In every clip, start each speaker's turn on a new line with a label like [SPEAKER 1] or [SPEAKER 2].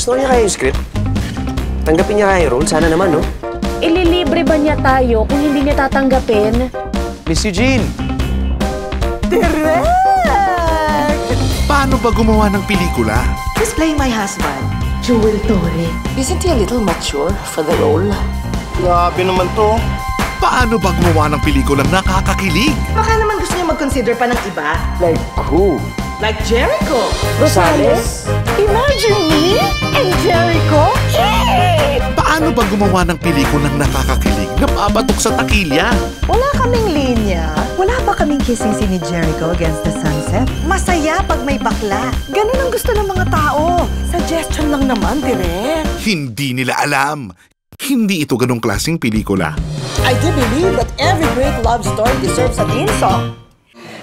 [SPEAKER 1] Gusto niya kaya yung script? Tanggapin niya kaya yung role? Sana naman, no?
[SPEAKER 2] Ililibre ba niya tayo kung hindi niya tatanggapin?
[SPEAKER 1] Miss Eugene!
[SPEAKER 3] Paano ba gumawa ng pelikula?
[SPEAKER 4] Who's playing my husband?
[SPEAKER 2] Joel Torre.
[SPEAKER 4] Isn't he a little mature for the role?
[SPEAKER 5] Grabe naman to.
[SPEAKER 3] Paano ba gumawa ng pelikulang nakakakilig?
[SPEAKER 4] Baka naman gusto niya mag-consider pa ng iba.
[SPEAKER 1] Like who?
[SPEAKER 4] Like Jericho.
[SPEAKER 2] Rosales? Imagine me?
[SPEAKER 3] Paano ba gumawa ng pelikulang nakakakilig na papatok sa takilya?
[SPEAKER 6] Wala kaming linya. Wala ba kaming kissing si ni Jericho against the sunset? Masaya pag may bakla. Ganun ang gusto ng mga tao. Suggestion lang naman, direct.
[SPEAKER 3] Hindi nila alam. Hindi ito ganong klaseng pelikula.
[SPEAKER 6] I do believe that every great love story deserves a theme song.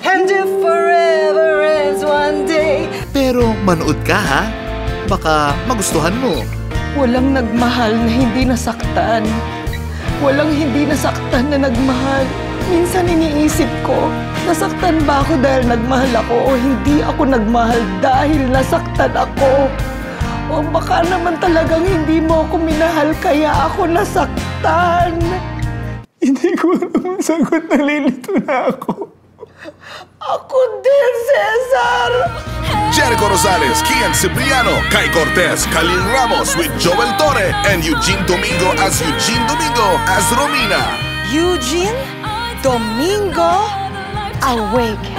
[SPEAKER 6] And if forever ends one day.
[SPEAKER 3] Pero manood ka ha? Baka magustuhan mo.
[SPEAKER 6] Walang nagmahal na hindi nasaktan. Walang hindi nasaktan na nagmahal. Minsan iniisip ko, nasaktan ba ako dahil nagmahal ako o hindi ako nagmahal dahil nasaktan ako? O baka naman talagang hindi mo ako minahal kaya ako nasaktan. Hindi ko naman sagot, nalilito na ako. Ako din, Cesar!
[SPEAKER 3] Jericho Rosales, Kian Cipriano, Kai Cortez, Kalin Ramos with Joel Torre, and Eugene Domingo as Eugene Domingo as Romina.
[SPEAKER 6] Eugene Domingo Awake.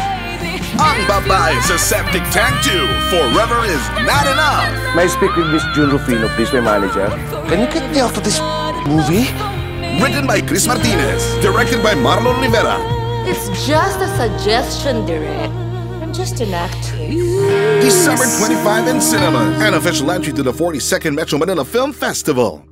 [SPEAKER 3] Ang babae sa Septic Tank 2, Forever is not enough.
[SPEAKER 1] May I speak with Miss June Rufino, please, my manager?
[SPEAKER 5] Can you get me out of this movie?
[SPEAKER 3] Written by Chris Martinez, directed by Marlon Rivera.
[SPEAKER 2] It's just a suggestion, Direct. Just an actress.
[SPEAKER 3] December 25 in cinemas. An official entry to the 42nd Metro Manila Film Festival.